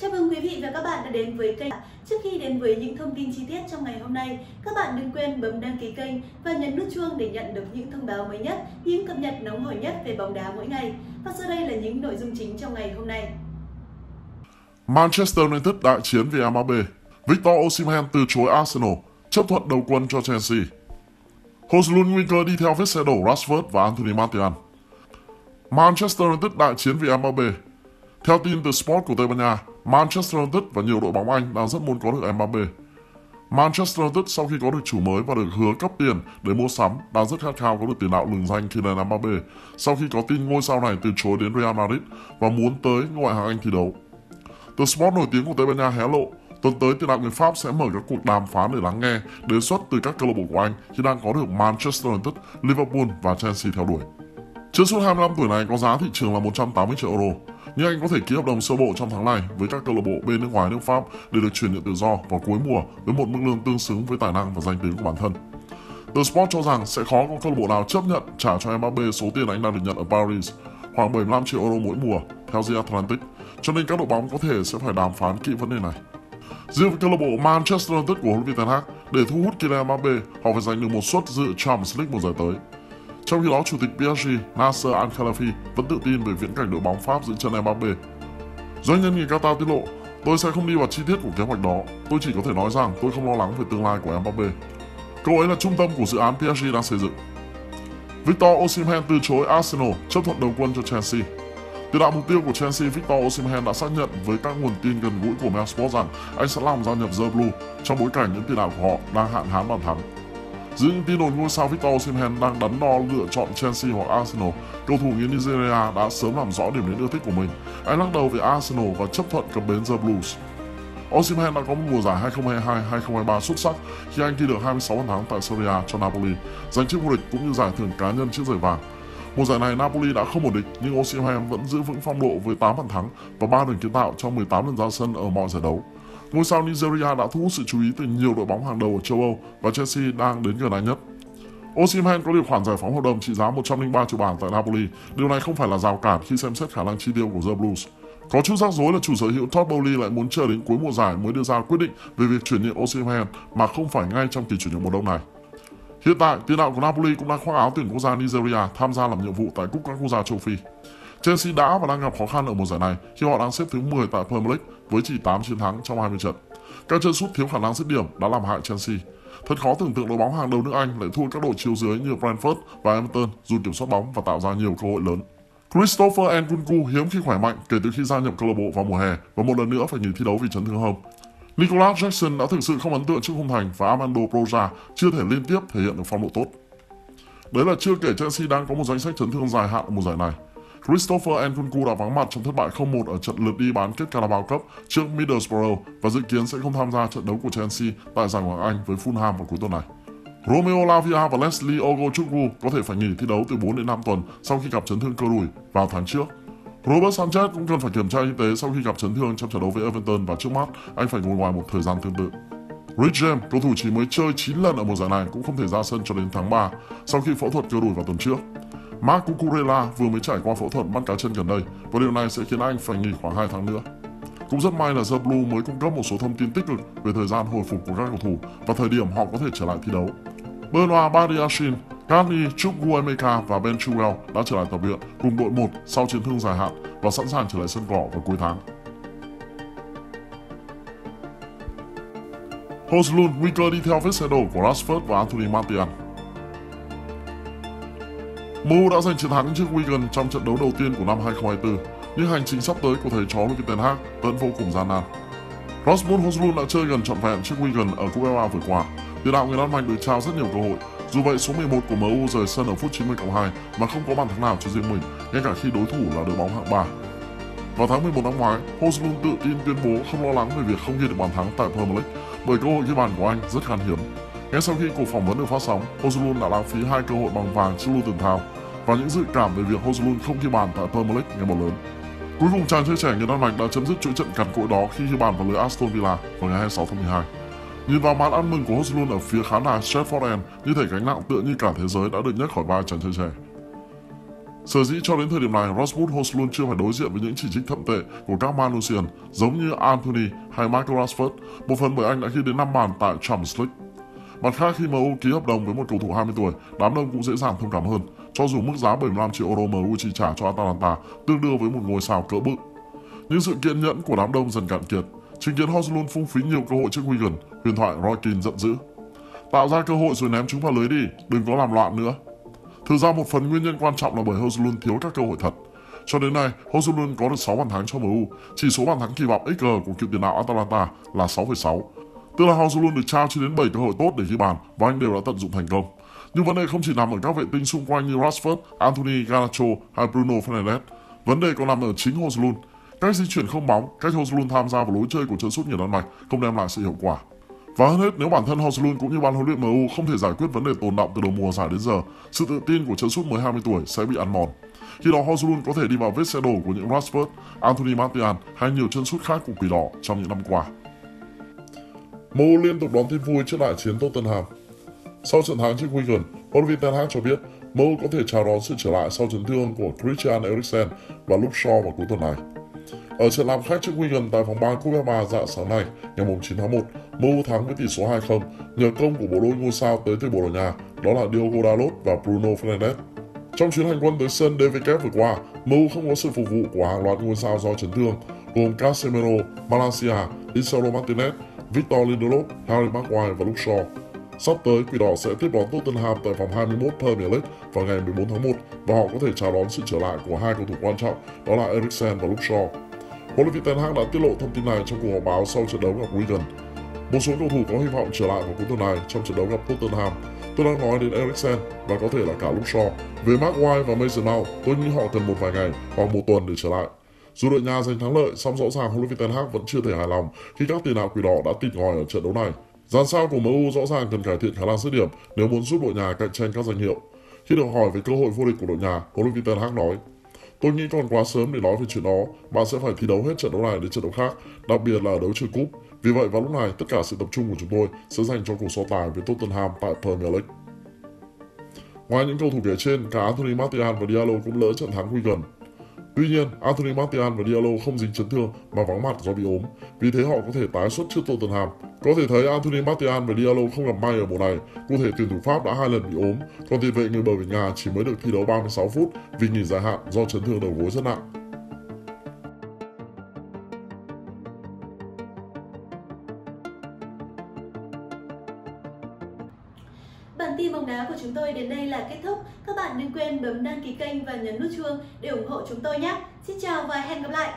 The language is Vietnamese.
Chào mừng quý vị và các bạn đã đến với kênh. Trước khi đến với những thông tin chi tiết trong ngày hôm nay, các bạn đừng quên bấm đăng ký kênh và nhấn nút chuông để nhận được những thông báo mới nhất, những cập nhật nóng hổi nhất về bóng đá mỗi ngày. Và sau đây là những nội dung chính trong ngày hôm nay. Manchester United đại chiến vì Mbappe. Victor Osimhen từ chối Arsenal, chấp thuận đầu quân cho Chelsea. Joslun nguy cơ đi theo vết xe đổ Rashford và Anthony Martial. Manchester United đại chiến vì Mbappe. Theo tin từ Sport của Tây Ban Nha, Manchester United và nhiều đội bóng Anh đang rất muốn có được Mbappe. Manchester United sau khi có được chủ mới và được hứa cấp tiền để mua sắm đang rất khát khao có được tiền đạo lừng danh Kylian Mbappe sau khi có tin ngôi sao này từ chối đến Real Madrid và muốn tới ngoại hạng Anh thi đấu. Tờ Sport nổi tiếng của Tây Ban Nha hé lộ tuần tới tiền đạo người Pháp sẽ mở các cuộc đàm phán để lắng nghe đề xuất từ các câu lạc bộ của Anh khi đang có được Manchester United, Liverpool và Chelsea theo đuổi. Chân sút 25 tuổi này có giá thị trường là 180 triệu euro, nhưng anh có thể ký hợp đồng sơ bộ trong tháng này với các câu lạc bộ bên nước ngoài nước Pháp để được chuyển nhượng tự do vào cuối mùa với một mức lương tương xứng với tài năng và danh tiếng của bản thân. The Sport cho rằng sẽ khó có câu lạc bộ nào chấp nhận trả cho Mbappe số tiền anh đang được nhận ở Paris, khoảng 75 triệu euro mỗi mùa, theo The Atlantic, cho nên các đội bóng có thể sẽ phải đàm phán kỹ vấn đề này. Riêng với câu lạc bộ Manchester United của huấn luyện viên Ten Hag, để thu hút Kylian Mbappe, họ phải giành được một suất dự Champions League mùa giải tới. Trong khi đó, chủ tịch PSG Nasser Al-Khelaifi vẫn tự tin về viễn cảnh đội bóng Pháp giữ chân Mbappe. Doanh nhân người Qatar tiết lộ, tôi sẽ không đi vào chi tiết của kế hoạch đó, tôi chỉ có thể nói rằng tôi không lo lắng về tương lai của Mbappe. Cậu ấy là trung tâm của dự án PSG đang xây dựng. Victor Osimhen từ chối Arsenal chấp thuận đầu quân cho Chelsea. Tiền đạo mục tiêu của Chelsea Victor Osimhen đã xác nhận với các nguồn tin gần gũi của Mail Sport rằng anh sẽ làm gia nhập The Blue trong bối cảnh những tiền đạo của họ đang hạn hán bàn thắng. Giữa những tin đồn ngôi sao Victor Osimhen đang đắn đo lựa chọn Chelsea hoặc Arsenal, cầu thủ người Nigeria đã sớm làm rõ điểm đến ưa thích của mình. Anh lắc đầu về Arsenal và chấp thuận cập bến The Blues. Osimhen đã có một mùa giải 2022-2023 xuất sắc khi anh ghi được 26 bàn thắng tại Serie A cho Napoli, giành chức vô địch cũng như giải thưởng cá nhân chiếc giày vàng. Mùa giải này Napoli đã không ổn định nhưng Osimhen vẫn giữ vững phong độ với 8 bàn thắng và 3 đường kiến tạo trong 18 lần ra sân ở mọi giải đấu. Ngôi sao Nigeria đã thu hút sự chú ý từ nhiều đội bóng hàng đầu ở châu Âu và Chelsea đang đến gần anh nhất. Osimhen có điều khoản giải phóng hợp đồng trị giá 103 triệu bảng tại Napoli. Điều này không phải là rào cản khi xem xét khả năng chi tiêu của The Blues. Có chút rắc rối là chủ sở hữu Todd Bowley lại muốn chờ đến cuối mùa giải mới đưa ra quyết định về việc chuyển nhượng Osimhen mà không phải ngay trong kỳ chuyển nhượng mùa đông này. Hiện tại, tiền đạo của Napoli cũng đang khoác áo tuyển quốc gia Nigeria tham gia làm nhiệm vụ tại cúp các quốc gia châu Phi. Chelsea đã và đang gặp khó khăn ở mùa giải này khi họ đang xếp thứ 10 tại Premier League với chỉ 8 chiến thắng trong 20 trận. Các chân sút thiếu khả năng dứt điểm đã làm hại Chelsea. Thật khó tưởng tượng đội bóng hàng đầu nước Anh lại thua các đội chiếu dưới như Brentford và Everton dù kiểm soát bóng và tạo ra nhiều cơ hội lớn. Christopher Nkunku hiếm khi khỏe mạnh kể từ khi gia nhập câu lạc bộ vào mùa hè và một lần nữa phải nghỉ thi đấu vì chấn thương hông. Nicolas Jackson đã thực sự không ấn tượng trước khung thành và Armando Broja chưa thể liên tiếp thể hiện được phong độ tốt. Đấy là chưa kể Chelsea đang có một danh sách chấn thương dài hạn ở mùa giải này. Christopher Nkunku đã vắng mặt trong thất bại 0-1 ở trận lượt đi bán kết Carabao Cup trước Middlesbrough và dự kiến sẽ không tham gia trận đấu của Chelsea tại giải Ngoại Anh với Fulham vào cuối tuần này. Romeo Lavia và Leslie Ogochukwu có thể phải nghỉ thi đấu từ 4 đến 5 tuần sau khi gặp chấn thương cơ đùi vào tháng trước. Robert Sanchez cũng cần phải kiểm tra y tế sau khi gặp chấn thương trong trận đấu với Everton và trước mắt anh phải ngồi ngoài một thời gian tương tự. Rich James, cầu thủ chỉ mới chơi 9 lần ở mùa giải này cũng không thể ra sân cho đến tháng 3 sau khi phẫu thuật cơ đùi vào tuần trước. Marc Cucurella vừa mới trải qua phẫu thuật mắt cá chân gần đây và điều này sẽ khiến anh phải nghỉ khoảng 2 tháng nữa. Cũng rất may là The Blue mới cung cấp một số thông tin tích cực về thời gian hồi phục của các cầu thủ và thời điểm họ có thể trở lại thi đấu. Benoit Badiashin, Kani Chukwuemeka và Ben Chilwell đã trở lại tập luyện cùng đội 1 sau chấn thương dài hạn và sẵn sàng trở lại sân cỏ vào cuối tháng. Hoslund nguy cơ đi theo vết xe đổ của Rashford và Anthony Martial. MU đã giành chiến thắng trước Wigan trong trận đấu đầu tiên của năm 2024, nhưng hành trình sắp tới của thầy chó Louis Ten Hag vẫn vô cùng gian nan. Rasmus Hojlund đã chơi gần trọn vẹn trước Wigan ở Cúp FA vừa qua. Tiền đạo người Đan Mạch được trao rất nhiều cơ hội. Dù vậy, số 11 của MU rời sân ở phút 90 cộng 2 mà không có bàn thắng nào cho riêng mình, ngay cả khi đối thủ là đội bóng hạng 3. Vào tháng 11 năm ngoái, Hojlund tự tin tuyên bố không lo lắng về việc không ghi được bàn thắng tại Premier League bởi cơ hội ghi bàn của anh rất khan hiếm. Ngay sau khi cuộc phỏng vấn được phát sóng, Højlund đã lãng phí hai cơ hội bằng vàng trước Luton Town và những dự cảm về việc Højlund không ghi bàn tại Premier League ngày một lớn. Cuối cùng chàng chơi trẻ người Đan Mạch đã chấm dứt chuỗi trận cằn cỗi đó khi ghi bàn vào lưới Aston Villa vào ngày 26 tháng 12. Nhìn vào màn ăn mừng của Højlund ở phía khán đài Stratford End, như thể gánh nặng tựa như cả thế giới đã được nhấc khỏi vai chàng chơi trẻ. Sở dĩ cho đến thời điểm này, Rasmus Højlund chưa phải đối diện với những chỉ trích thậm tệ của các Manusian giống như Anthony hay Michael Rashford, một phần bởi anh đã ghi đến 5 bàn tại Champions League. Mặt khác, khi MU ký hợp đồng với một cầu thủ 20 tuổi, đám đông cũng dễ dàng thông cảm hơn, cho dù mức giá 75 triệu euro MU chi trả cho Atalanta tương đương với một ngôi sao cỡ bự. Nhưng sự kiên nhẫn của đám đông dần cạn kiệt, chứng kiến Højlund phung phí nhiều cơ hội trước Wigan, huyền thoại Roy Keane giận dữ. Tạo ra cơ hội rồi ném chúng vào lưới đi, đừng có làm loạn nữa. Thực ra một phần nguyên nhân quan trọng là bởi Højlund thiếu các cơ hội thật. Cho đến nay, Højlund có được 6 bàn thắng cho MU, chỉ số bàn thắng kỳ vọng XG của cựu tiền đạo Atalanta là 6,6. Tức là Højlund được trao chưa đến 7 cơ hội tốt để ghi bàn và anh đều đã tận dụng thành công. Nhưng vấn đề không chỉ nằm ở các vệ tinh xung quanh như Rashford, Anthony Garnacho hay Bruno Fernandes. Vấn đề còn nằm ở chính Højlund. Cách di chuyển không bóng, cách Højlund tham gia vào lối chơi của chân sút người Đan Mạch không đem lại sự hiệu quả. Và hơn hết, nếu bản thân Højlund cũng như ban huấn luyện MU không thể giải quyết vấn đề tồn động từ đầu mùa giải đến giờ, sự tự tin của chân sút mới 20 tuổi sẽ bị ăn mòn. Khi đó Højlund có thể đi vào vết xe đổ của những Rashford, Anthony Martial hay nhiều chân sút khác của Quỷ Đỏ trong những năm qua. MU liên tục đón tin vui trước đại chiến Tottenham. Sau trận thắng trước Wigan, huấn luyện Ten Hag cho biết MU có thể chào đón sự trở lại sau chấn thương của Christian Eriksen và Luke Shaw vào cuối tuần này. Ở trận làm khách trước Wigan tại vòng 3 Cúp FA dạng sáng nay, ngày 9 tháng 1, MU thắng với tỷ số 2-0 nhờ công của bộ đôi ngôi sao tới từ Bồ Đào Nha, đó là Diogo Dalot và Bruno Fernandes. Trong chuyến hành quân tới sân DVK vừa qua, MU không có sự phục vụ của hàng loạt ngôi sao do chấn thương, gồm Casemiro, Malacia, Isaro Martinez, Victor Lindelof, Harry Maguire và Luke Shaw. Sắp tới, Quỷ Đỏ sẽ tiếp đón Tottenham tại vòng 21 Premier League vào ngày 14 tháng 1 và họ có thể chào đón sự trở lại của hai cầu thủ quan trọng đó là Eriksen và Luke Shaw. Huấn luyện viên Ten Hag đã tiết lộ thông tin này trong cuộc họp báo sau trận đấu gặp Wigan. Một số cầu thủ có hy vọng trở lại vào cuối tuần này trong trận đấu gặp Tottenham. Tôi đang nói đến Eriksen và có thể là cả Luke Shaw. Về Maguire và Mason Mount, tôi nghĩ họ cần một vài ngày hoặc một tuần để trở lại. Dù đội nhà giành thắng lợi, song rõ ràng huấn luyện viên Ten Hag vẫn chưa thể hài lòng khi các tiền đạo quỷ đỏ đã tịt ngòi ở trận đấu này. Dàn sao của MU rõ ràng cần cải thiện khả năng dứt điểm nếu muốn giúp đội nhà cạnh tranh các danh hiệu. Khi được hỏi về cơ hội vô địch của đội nhà, huấn luyện viên Ten Hag nói: Tôi nghĩ còn quá sớm để nói về chuyện đó. Bạn sẽ phải thi đấu hết trận đấu này đến trận đấu khác, đặc biệt là đấu trường cúp. Vì vậy vào lúc này, tất cả sự tập trung của chúng tôi sẽ dành cho cuộc so tài với Tottenham tại Premier League. Ngoài những cầu thủ kể trên, cả Anthony Martial và Diallo cũng lỡ trận thắng Wigan. Tuy nhiên, Anthony Martial và Diallo không dính chấn thương mà vắng mặt do bị ốm, vì thế họ có thể tái xuất trước Tottenham. Có thể thấy Anthony Martial và Diallo không gặp may ở mùa này, cụ thể tuyển thủ Pháp đã hai lần bị ốm, còn tiền vệ người bờ biển Nga chỉ mới được thi đấu 36 phút vì nghỉ dài hạn do chấn thương đầu gối rất nặng. Bản tin bóng đá của chúng tôi đến đây là kết thúc. Các bạn đừng quên bấm đăng ký kênh và nhấn nút chuông để ủng hộ chúng tôi nhé. Xin chào và hẹn gặp lại!